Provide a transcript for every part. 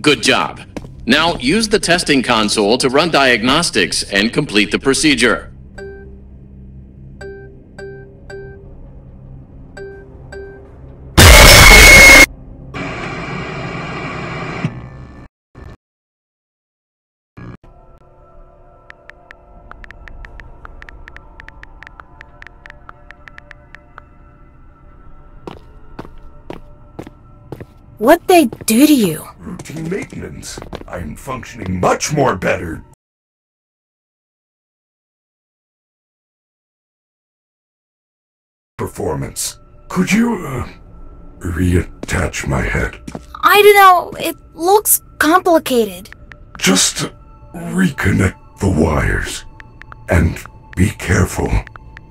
Good job. Now use the testing console to run diagnostics and complete the procedure. What'd they do to you? Maintenance. I'm functioning much more better. Performance. Could you, uh, reattach my head? I don't know. It looks complicated. Just reconnect the wires. And be careful.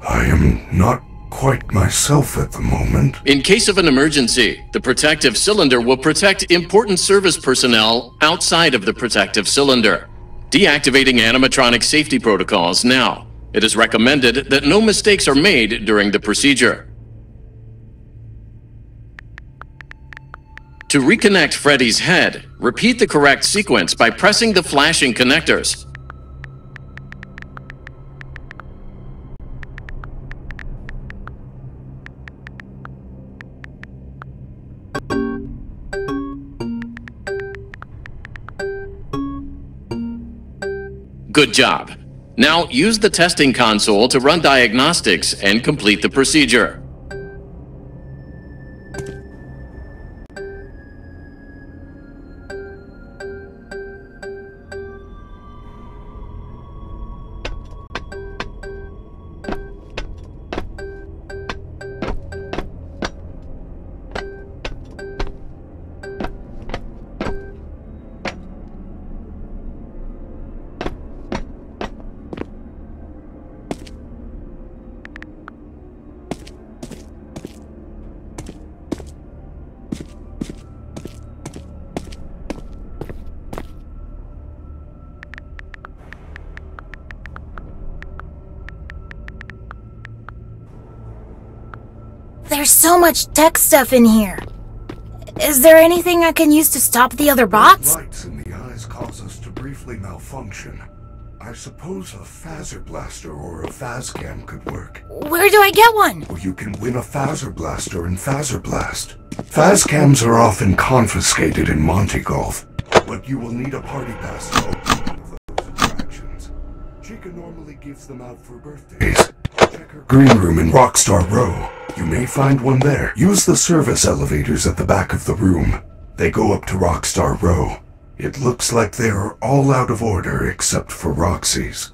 I am not quite myself at the moment. In case of an emergency, the protective cylinder will protect important service personnel outside of the protective cylinder. Deactivating animatronic safety protocols now. It is recommended that no mistakes are made during the procedure. To reconnect Freddy's head, repeat the correct sequence by pressing the flashing connectors. Good job. Now use the testing console to run diagnostics and complete the procedure. There's so much tech stuff in here. Is there anything I can use to stop the other bots? Lights in the eyes cause us to briefly malfunction. I suppose a Fazer Blaster or a Faz-Cam could work. Where do I get one? Or you can win a Fazer Blaster in Fazer Blast. Faz-Cams are often confiscated in Monty Golf, but you will need a party pass to open one of those attractions. Chica normally gives them out for birthdays. Green room in Rockstar Row. You may find one there. Use the service elevators at the back of the room. They go up to Rockstar Row. It looks like they are all out of order except for Roxy's.